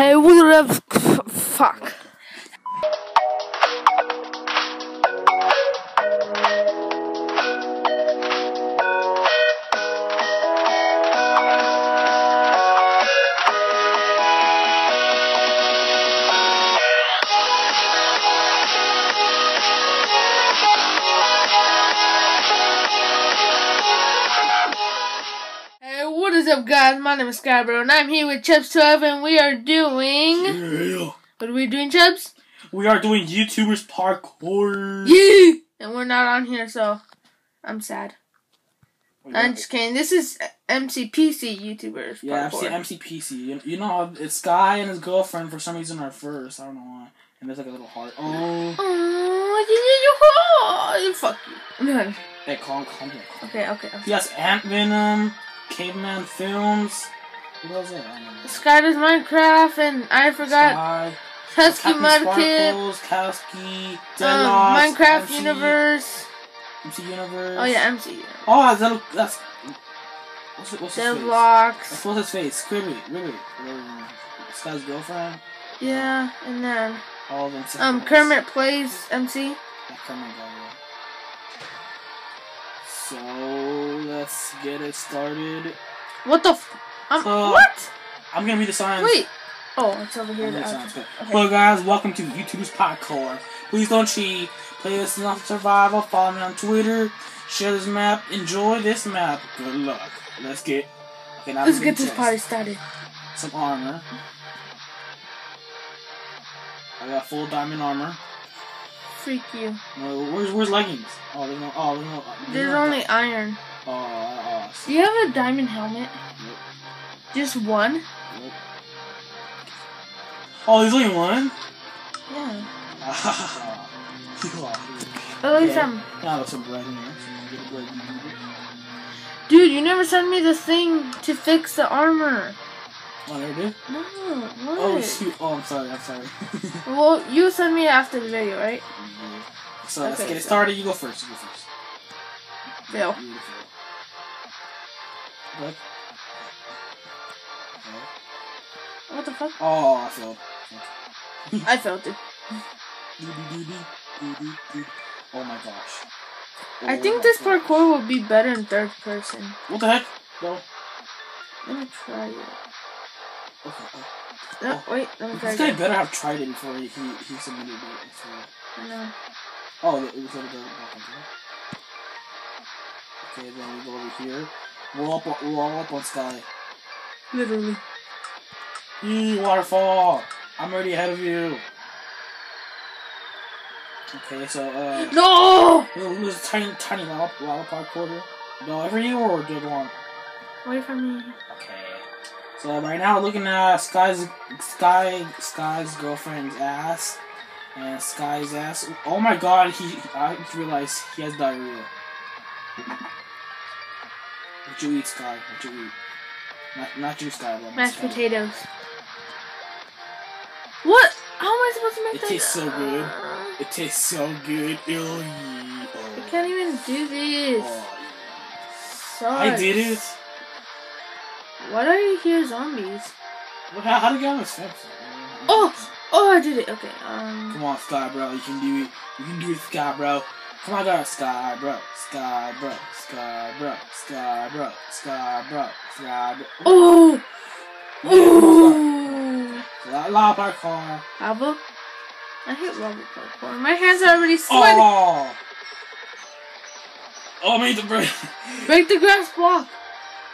Hey, what up? Fuck. Up, guys? My name is Skybro, and I'm here with Chubbs12, and we are doing. Yeah. What are we doing, Chubbs? We are doing YouTubers parkour. Yeah! And we're not on here, so I'm sad. I'm just kidding. This is MCPE YouTubers. Yeah, parkour. MCPE. You, you know, it's Sky and his girlfriend for some reason are first. I don't know why. And there's like a little heart. Oh. Oh, you, you, fuck you. Hey, calm, calm calm. Okay, okay. okay. He has Ant Venom, Caveman Films. What was it? I. Sky does Minecraft, and I forgot Sky, Husky Mudkip, Kowski, um, Minecraft MC, Universe. MC Universe. Oh yeah, MC. Oh, that, that's. What's, it, what's his face? That's what's his face? Squidward, Ribbit, whatever. Sky's girlfriend. Yeah, and then All of them. um Kermit plays MC. Yeah, Kermit got it. So let's get it started. What the? F- um, So- what? I'm gonna read the signs. Wait. Oh, it's over here. The the signs. Okay. Hello guys, welcome to YouTube's Parkour. Please don't cheat. Play this is not survival. Follow me on Twitter. Share this map. Enjoy this map. Good luck. Let's get. Okay, Let's get this party started. Some armor. I got full diamond armor. Freak you. No, where's where's leggings? Oh, there's no. Oh, there's no. there's There's no- only iron. Do you have a diamond helmet? Nope. Just one? Nope. Oh, there's only one? Yeah. At least. I'm. Now there's some bread in here. Some good bread in here. Dude, you never sent me the thing to fix the armor. Oh, is? No, what? Oh, shoot. Oh, I'm sorry. I'm sorry. Well, you send me after the video, right? so let's Okay, get it so- started. You go first. You go first. Bill. Beautiful. What? What the fuck? Oh, I failed. I felt it. Oh my gosh. I Oh think this parkour would be better in third person. What the heck? No. Let me try it. Okay. oh. No, wait, let me try This guy better have tried it before he he submitted it. I swear. No. Oh, it was over there. Okay, then we go over here. Roll up, on- roll up on Sky. Literally. Yee, waterfall! I'm already ahead of you. Okay, so, uh, No! there's a tiny, tiny lava, lava parkour here. No, over you or you want? Wait for me. Okay. So right now we're looking at Sky's Sky Sky's girlfriend's ass and Sky's ass. Oh my god, he I realized he has diarrhea. What you eat, Sky? What you eat? Not not you, Sky. But Mashed Sky. potatoes. What? How am I supposed to make this? It that? tastes so good. It tastes so good. Ew. I can't even do this. Oh. Sucks. I did it. Why do you hear zombies? How, how did you get on this fence? Oh! Oh, I did it. Okay, um... Come on, Sky, bro. You can do it. You can do it, Sky, bro. Come on, guys. Sky, bro. Sky, bro. Sky, bro. Sky, bro. Sky, bro. Sky, bro. Oh! Yeah, Oh! La, la, parkour. Lava? I hate lava parkour. My hands are already sweaty. Oh! Oh, I made the break. Break the grass block.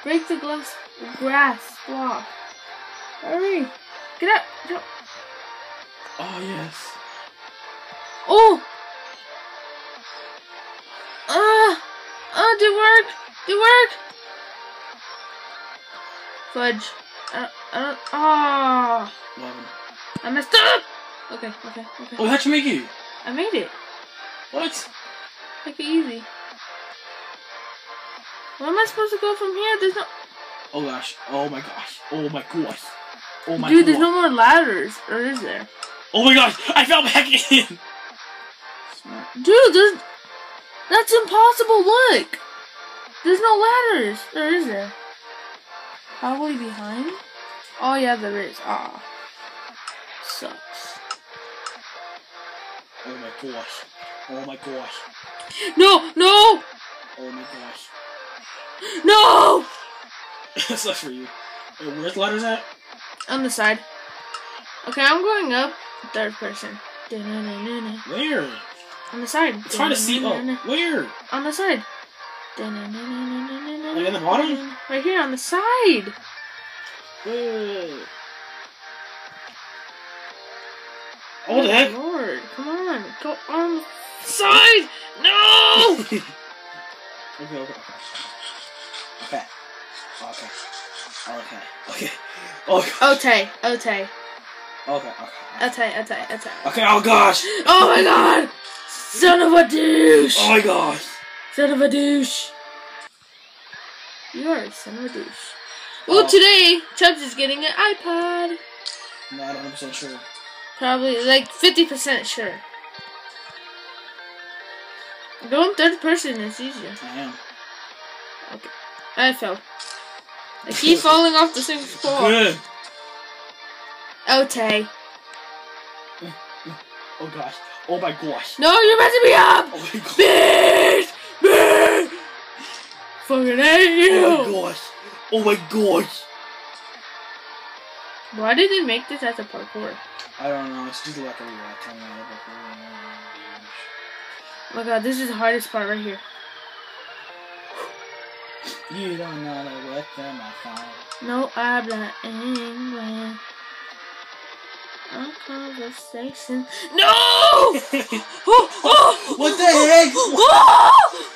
Break the glass grass block. Hurry. Get up. Get up. Oh, yes. Oh! Ah, did work! Did work! Fudge. I don't, I don't, him. I messed up! Okay, okay, okay. Oh, how'd you make it? I made it. What? Make it easy. Where am I supposed to go from here? There's no. Oh, gosh. Oh, my gosh. Oh, my gosh. Oh, my Dude, there's no more ladders. Or is there? Oh, my gosh. I fell back in. Dude, there's. That's impossible. Look! There's no ladders. Or is there? Probably behind? Oh, yeah, there is. Ah. sucks. Oh my gosh. Oh my gosh. No, no, Oh my gosh. no! That's sucks for you. Wait, where's the letters at? On the side. Okay, I'm going up. Third person. Where? On the side. It's hard to see. Oh, where? On the side. Like at the bottom? Right here on the side. Oh, the heck? Lord, come on. Go on the side. No! okay, okay, okay. Okay. Okay. Okay. Okay. Okay. Otay, Okay. Okay. Otay, Otay, Otay. Okay. Oh gosh. Oh my god! Son of a douche! Oh my gosh. Son of a douche! You are a son of a douche. Well, Oh. today, Chubbs is getting an iPod. Not 100 percent sure. Probably like 50% sure. Going third person is easier. I am. Okay. I fell. I keep falling off the same spot. Good. Otay. Oh, oh gosh. Oh my gosh. No, you're messing me up! Oh my gosh. Bitch! Bitch! Fucking hate Oh my gosh. Oh my gosh. Why did they make this as a parkour? I don't know. It's just like a lot. Tell me Oh my god, this is the hardest part right here. You don't know the what them I found. No habla English. Our conversation. No! Oh, oh, oh, What the heck? Oh,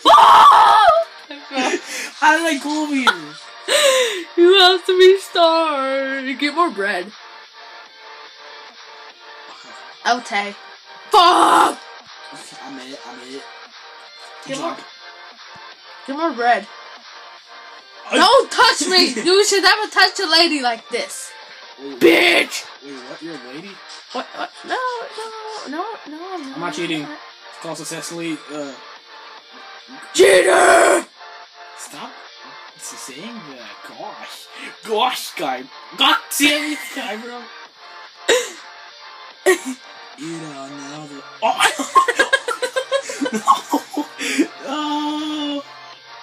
oh! How did I go over here? you have to be restart. Get more bread. Okay. Fuck! I'm in it. I'm in it. Give Jump. Get more bread. I- Don't touch me! You should never touch a lady like this. Wait, Bitch! Wait, what? You're a lady? What? what? No, no, no, no, no. I'm not cheating. It's called successfully. Uh, Cheater! stop saying that. Gosh, gosh, guy. God damn it, guy, bro. you don't know the. Oh no!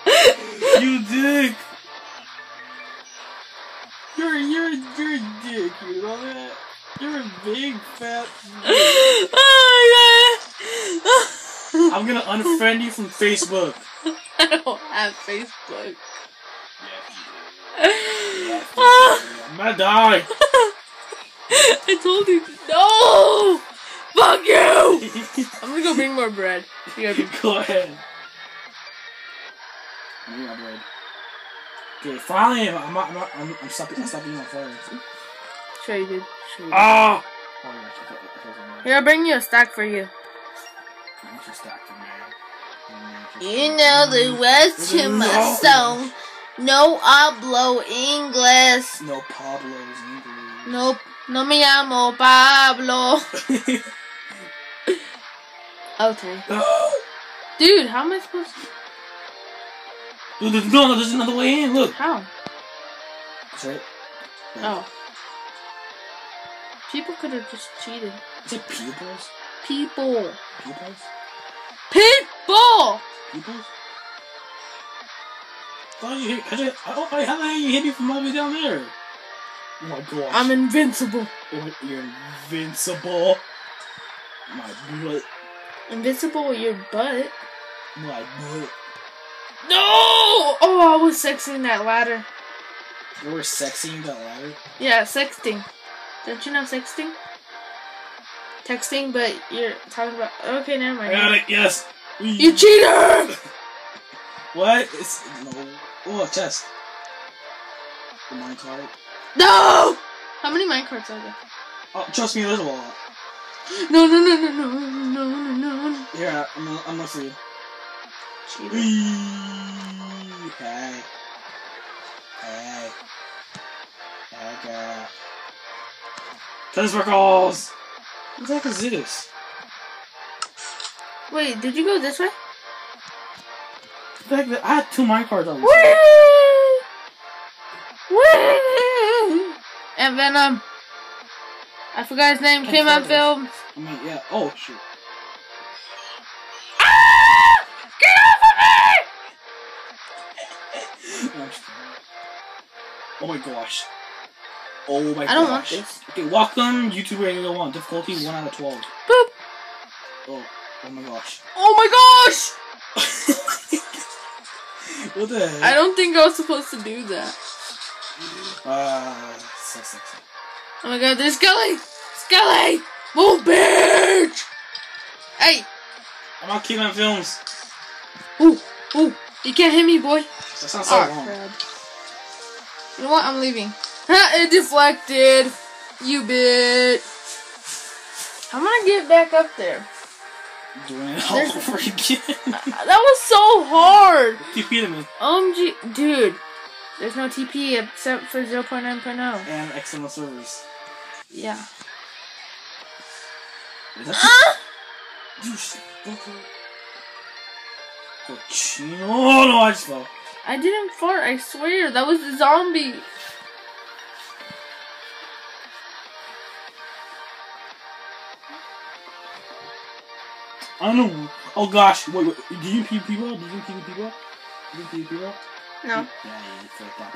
no! You dick. You're you're you're a dick. You know that. You're a big fat. Oh my god! I'm gonna unfriend you from Facebook. I don't have Facebook. Yeah, Ah, I'm gonna die. I told you no. Fuck you! I'm gonna go bring more bread. You gotta be Go ahead. I'm eating my bread. Okay, finally, I'm not, I'm not, I'm, I'm stopping, I'm stopping my phone. Sure you did. Sure you. Ah! Oh, yeah, I thought- I thought it was Here, I'll bring you a stack for you. a- I'm just stacking, man. You know the words to my No. song. No hablo English. No Pablo's English. No, no me llamo Pablo. Okay. Dude, how am I supposed to? Dude, there's- no, no, there's another way in. Look. How? That's right. Oh. People could have just cheated. Is it pupils? People. Pupils? People! Pupils? You hit, hit it. Oh, wait, how the hell you hit me from all the way down there? Oh my gosh. I'm invincible. Oh, you're invincible. My butt. Invincible with your butt. My butt. No! Oh, I was sexting that ladder. You were sexing that ladder? Yeah, sexting. Don't you know sexting? Texting, but you're talking about. Okay, never mind. I got it. Yes. You cheater! what? It's no. Oh, chest. The minecart. No! How many minecarts are there? Oh, trust me, there's a lot. No, no, no, no, no, no, no, no. Here, I'm I'm gonna free you. Cheater. Wee. Hey. Hey. Hey, girl. Tennis circles! What the heck is this? Wait, did you go this way? Heck, I had two minecarts on! Whee! Ant Venom. I forgot his name. Came out film. I mean, yeah. Oh shoot. Ah! Get off just kidding. oh my gosh. Oh my gosh. I don't want this. Okay, welcome YouTuber 801. Difficulty 1 out of 12. Boop. Oh, oh my gosh. Oh my gosh! what the heck? I don't think I was supposed to do that. Uh, so sexy. Oh my god, there's Skelly! Skelly! Move, bitch! Hey! I'm on Caveman Films. Ooh, ooh, you can't hit me, boy. That sounds so Ah, wrong. crap. You know what? I'm leaving. Ha! It deflected. You bitch. I'm gonna get back up there. Doing it all There's- over again. That was so hard. TP to me. OMG, dude. There's no TP except for 0.9.0. And external servers. Yeah. Is that Ah! Shit. Oh no, I just fell. I didn't fart, I swear. That was the zombie. I don't know. Oh gosh, wait, wait. Do you pee people? Do you pee people? Do you pee people? No. Yeah, yeah, it's like that.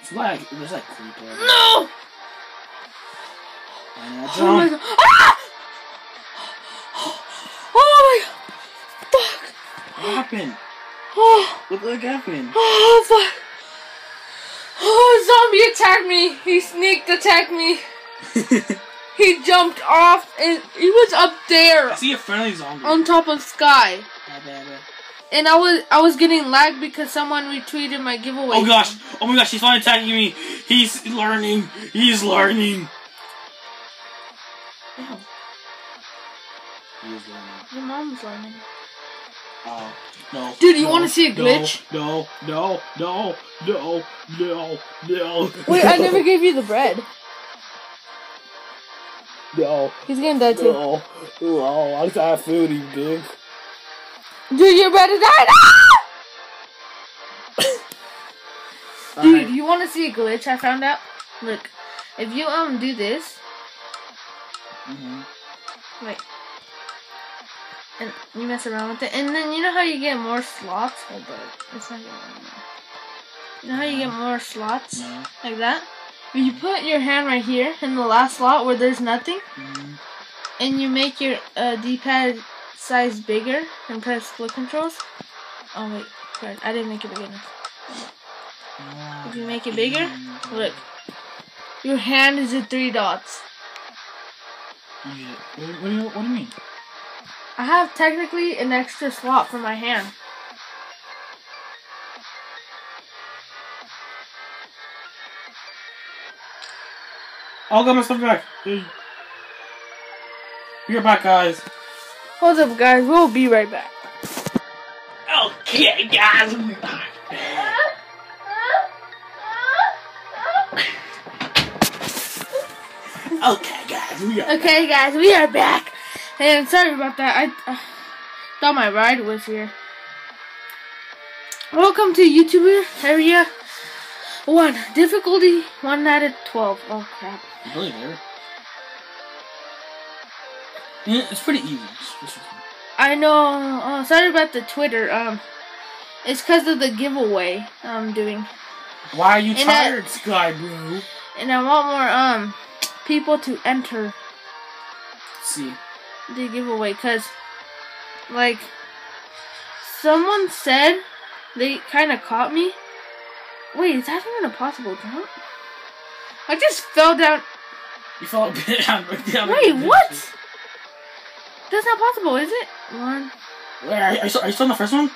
It's like, there's like creeper. No! And I Oh my god. Ah! Oh my god. Fuck. What happened? Oh, What the heck happened? oh fuck. Oh, zombie attacked me. He sneaked attacked me. He jumped off and he was up there. I there see a friendly zombie. on top of Sky. Yeah, yeah, yeah. And I was I was getting lagged because someone retweeted my giveaway. Oh gosh! Oh my gosh! He's finally attacking me. He's learning. He's learning. Ew, He is learning. Your mom's learning. Oh no! Dude, you no, wanna see a glitch? No! No! No! No! No! No! Wait, I never gave you the bread. No! He's getting dead too. No! No! I just have food, you big. Dude, you're to die. Ah! Dude, you want to see a glitch I found out? Look, if you um do this, hmm wait, and you mess around with it, and then you know how you get more slots? Hold on, it's not anymore. You know how you get more slots No. like that? You put your hand right here in the last slot where there's nothing, Mhm. and you make your uh, D-pad size bigger and press split controls. Oh wait, sorry, I didn't make it big enough. If you make it bigger, look, your hand is at three dots. Yeah. What, what, do you, what do you mean? I have technically an extra slot for my hand. I'll get my stuff back. Hey. Be right back, guys. Hold up, guys. We'll be right back. Okay, guys. we back. Okay, guys. We are. Okay, guys, we are back. And sorry about that. I uh, thought my ride was here. Welcome to YouTuber area one. Difficulty one out of twelve. Oh crap. Really there? Yeah, it's pretty easy. It's I know. Oh, sorry about the Twitter. Um, it's because of the giveaway I'm doing, Why are you And I- tired, Sky Bro? and I want more um people to enter Let's see. the giveaway because, like, someone said they kind of caught me. Wait, is that even a possible jump? I just fell down. You fell down. down Wait, what? That's not possible, is it? One. Wait, are, are, you still, are you still on the first one?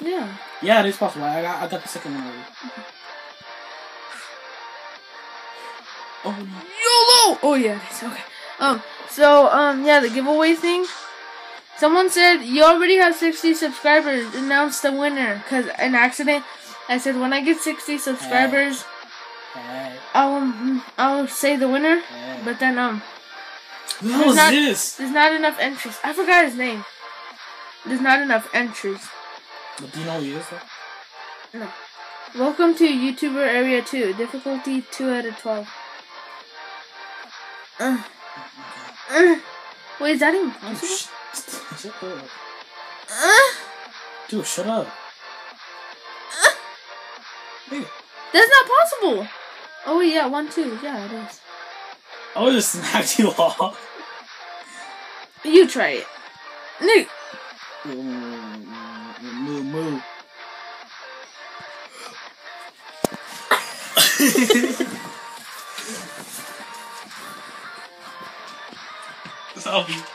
Yeah. Yeah, it is possible. I got, I got the second one already. Oh no. YOLO! Oh yeah, it is. Okay. Um. So um. Yeah, the giveaway thing. Someone said you already have 60 subscribers. Announce the winner. Cause an accident. I said when I get 60 subscribers, I'll um, I'll say the winner. hey. But then um, Who the hell is not- this? there's not enough entries. I forgot his name. There's not enough entries. But do you know who he is? Though? Welcome to YouTuber Area 2. Difficulty 2 out of 12. Uh, uh. Wait, is that even possible? Shut up. Uh, Dude, shut up. Hey, that's not possible. Oh wait, yeah, one, two. Yeah, it is. I would just smacked you off. You try it. Nick. Moo moo. Selfie.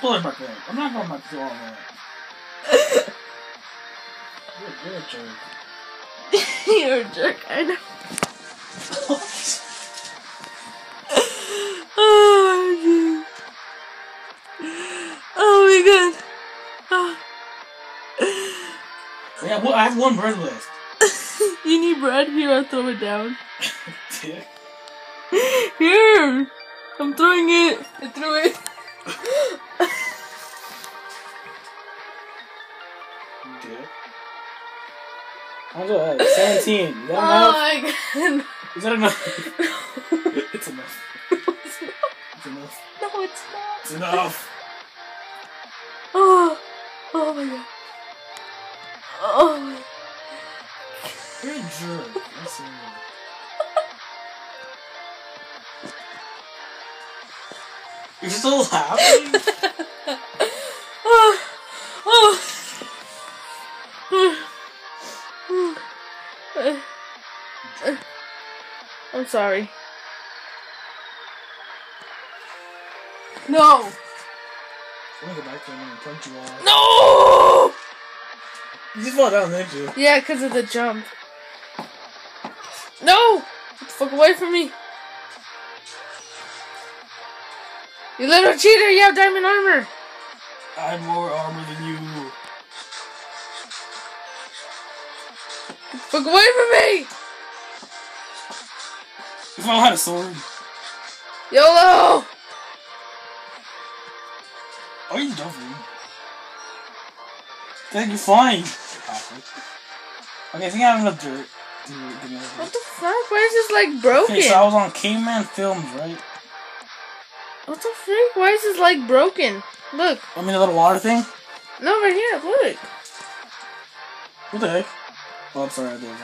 Pulling there. I'm not going back to all that. You're, you're a jerk. You're a jerk. I know. oh, oh my god. Oh. Yeah, well, I have one bread left. You need bread? Here, I'll throw it down. Dick. Here! I'm throwing it. I threw it. How's that? 17. Is that Oh enough? my god. Is that enough? it's enough. it's enough. No, it's not. It's enough. Oh, oh my god. Oh my You're a jerk. Listen. You're still laughing? I'm sorry. No! I'm gonna go back to him and punch you off. No! You just fall down, didn't you? Yeah, because of the jump. No! Get the fuck away from me! You little cheater, you have diamond armor! I have more armor than you. Get the fuck away from me! If I had a sword. YOLO! Oh, you dumb. Then you're fine. Okay, I think I have enough dirt. to- to make it. What the fuck? Why is this like broken? Okay, so I was on Caveman Films, right? What the freak? Why is this like broken? Look. I mean, the little water thing? No, right here. Look. What the heck? Oh, I'm sorry, I did it.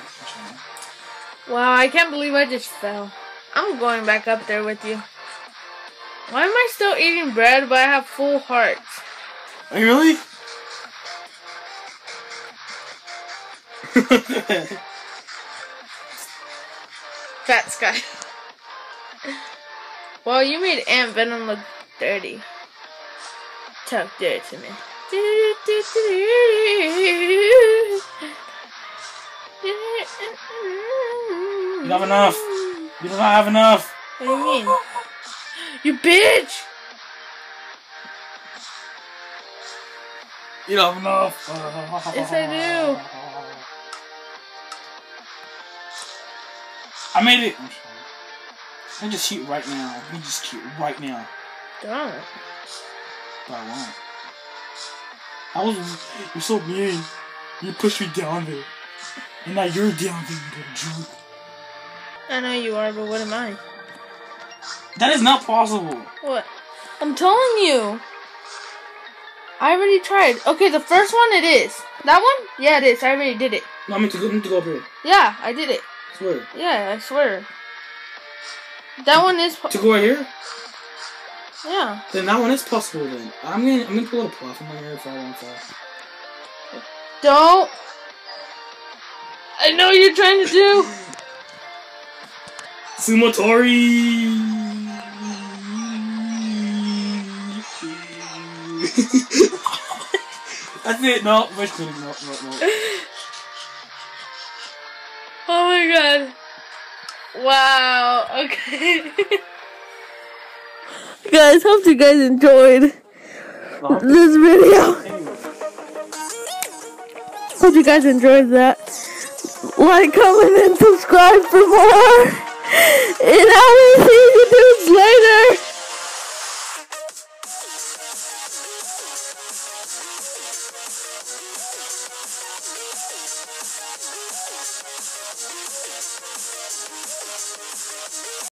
Wow, I can't believe I just fell. I'm going back up there with you. Why am I still eating bread but I have full hearts? Are you really? Fat Sky. well, you made Ant Venom look dirty. Talk dirty to me. You don't have enough. You do not have enough. What do you mean? You bitch! You don't have enough. Yes, I do. I made it. I just cheat right now. We just cheat right now. Don't. But I won't. I was. You're so mean. You pushed me down there. And now you're you little jerk. I know you are, but what am I? That is not possible. What? I'm telling you. I already tried. Okay, the first one it is. That one? Yeah, it is. I already did it. No, I mean to go, mean to go up here. Yeah, I did it. swear. Yeah, I swear. That one is. To go right here? yeah. Then that one is possible then. I'm gonna I'm gonna pull a platform right here if I want to. Don't. I know what you're trying to do. Sumotori. That's it. No, wish quitting. No, no, no. Oh my god. Wow. Okay. guys, hope you guys enjoyed this video. Hope you guys enjoyed that. Like, comment, and subscribe for more. And I will see you dudes later.